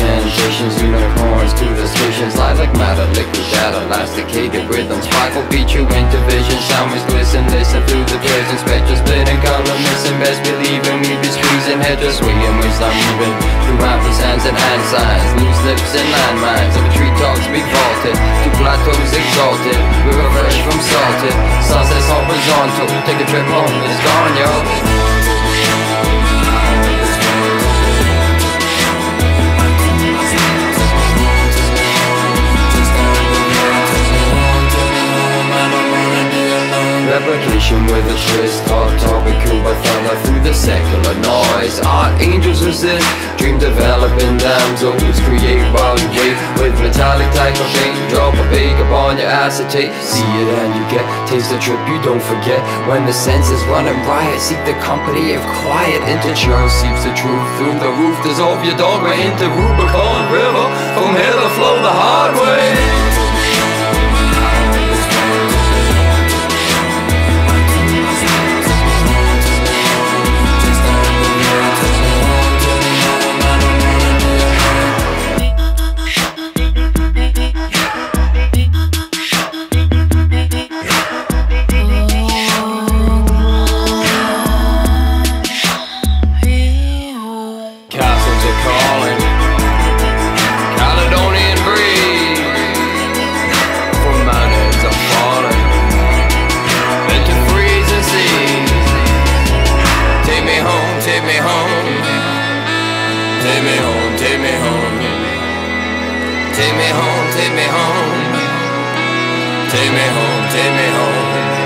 incantations, unicorns to the stations Light like matter, liquid data, elasticated rhythms Sparkle beat you into vision, sounds glisten Listen through the prison, spectral splitting color missing Best believing we be squeezing head just swinging ways I'm moving Through rappers hands and hand signs Loose lips and landmines Over treetops be vaulted To plateaus exalted We were fresh from salted Sunsets horizontal Take a trip home, Replication with a twist Hot topical but thunder through the secular noise. Archangels resist Dream developing damsels Create while you wait With metallic type of paint Drop a bake upon your acetate. See it and you get Taste the trip. You don't forget When the senses run running riot. Seek the company of quiet church seeps the truth Through the roof. Dissolve your dogma into Rubicon River. From here to flow the hard way take me home. Take me home, take me home. Take me home, take me home. Take me home, take me home